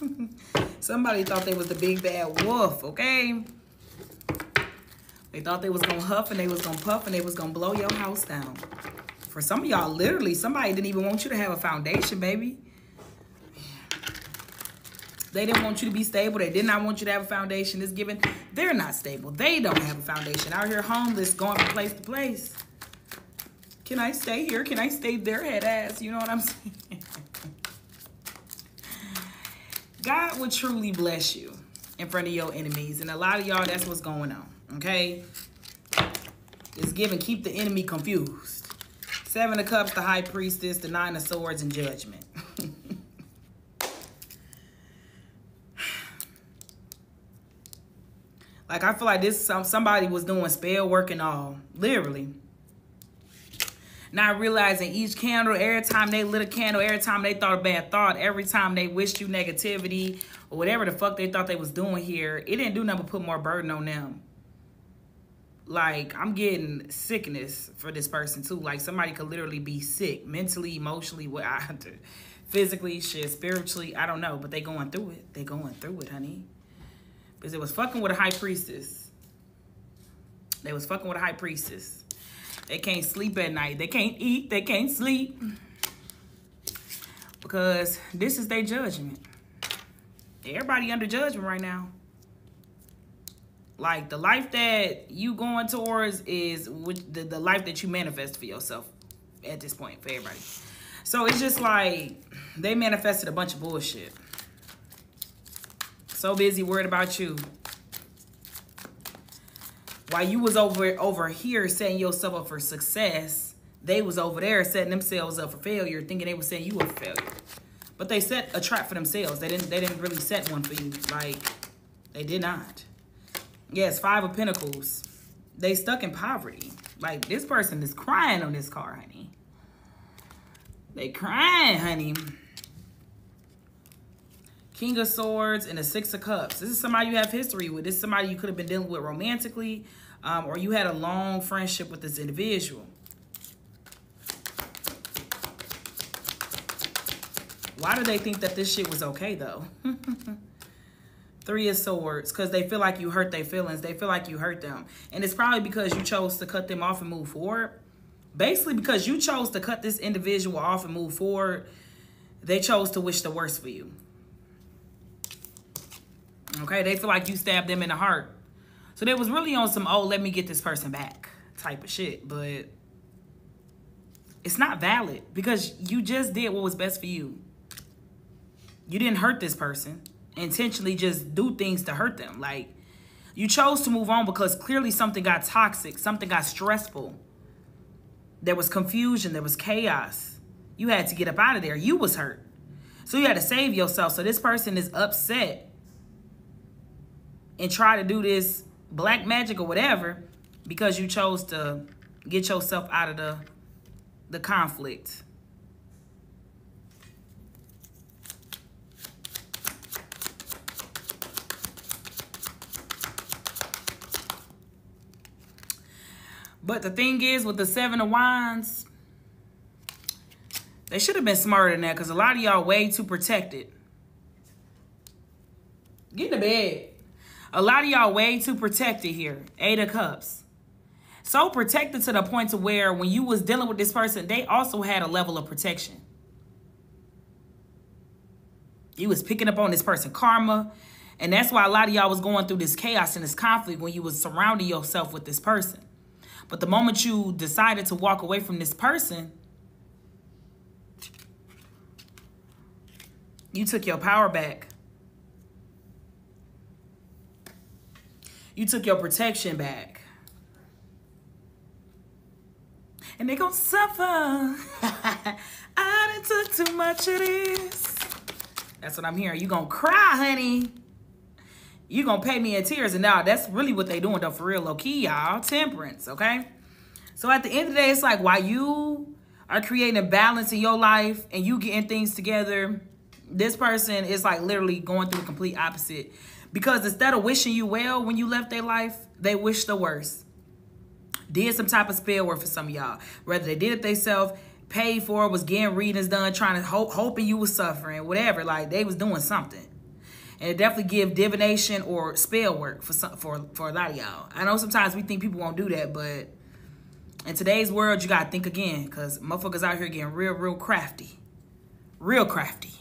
Somebody thought they was the big bad wolf, okay? They thought they was gonna huff and they was gonna puff and they was gonna blow your house down. For some of y'all, literally, somebody didn't even want you to have a foundation, baby. They didn't want you to be stable. They did not want you to have a foundation. It's given. They're not stable. They don't have a foundation. Out here homeless, going from place to place. Can I stay here? Can I stay there, head ass? You know what I'm saying? God will truly bless you in front of your enemies. And a lot of y'all, that's what's going on. Okay? It's given keep the enemy confused. Seven of Cups, the High Priestess, the Nine of Swords, and Judgment. like, I feel like this, somebody was doing spell work and all. Literally. Not realizing each candle, every time they lit a candle, every time they thought a bad thought, every time they wished you negativity or whatever the fuck they thought they was doing here, it didn't do nothing but put more burden on them. Like, I'm getting sickness for this person too. Like, somebody could literally be sick mentally, emotionally, what I physically, shit, spiritually, I don't know, but they going through it. They going through it, honey. Because it was fucking with a high priestess. They was fucking with a high priestess. They can't sleep at night. They can't eat. They can't sleep. Because this is their judgment. Everybody under judgment right now. Like the life that you going towards is the, the life that you manifest for yourself at this point for everybody. So it's just like they manifested a bunch of bullshit. So busy worried about you. While you was over over here setting yourself up for success, they was over there setting themselves up for failure, thinking they was saying you were a failure. But they set a trap for themselves. They didn't they didn't really set one for you. Like they did not. Yes, five of pentacles. They stuck in poverty. Like this person is crying on this car, honey. They crying, honey. King of Swords and a Six of Cups. This is somebody you have history with. This is somebody you could have been dealing with romantically um, or you had a long friendship with this individual. Why do they think that this shit was okay, though? Three of Swords, because they feel like you hurt their feelings. They feel like you hurt them. And it's probably because you chose to cut them off and move forward. Basically, because you chose to cut this individual off and move forward, they chose to wish the worst for you. Okay, they feel like you stabbed them in the heart. So they was really on some, oh, let me get this person back type of shit. But it's not valid because you just did what was best for you. You didn't hurt this person. Intentionally just do things to hurt them. Like, you chose to move on because clearly something got toxic. Something got stressful. There was confusion. There was chaos. You had to get up out of there. You was hurt. So you had to save yourself. So this person is upset and try to do this black magic or whatever because you chose to get yourself out of the the conflict. But the thing is, with the Seven of Wands, they should have been smarter than that because a lot of y'all way too protected. Get in the bed. A lot of y'all way too protected here. Eight of Cups. So protected to the point to where when you was dealing with this person, they also had a level of protection. You was picking up on this person karma. And that's why a lot of y'all was going through this chaos and this conflict when you was surrounding yourself with this person. But the moment you decided to walk away from this person, you took your power back. You took your protection back. And they gonna suffer. I done took too much of this. That's what I'm hearing. You gonna cry, honey. You gonna pay me in tears. And now that's really what they doing though, for real, low key, y'all. Temperance, okay? So at the end of the day, it's like while you are creating a balance in your life and you getting things together, this person is like literally going through a complete opposite because instead of wishing you well when you left their life, they wish the worst. Did some type of spell work for some y'all. Whether they did it themselves, paid for it, was getting readings done, trying to hope, hoping you was suffering, whatever. Like they was doing something. And it definitely give divination or spell work for some, for for a lot of y'all. I know sometimes we think people won't do that, but in today's world, you gotta think again, cause motherfuckers out here getting real, real crafty, real crafty.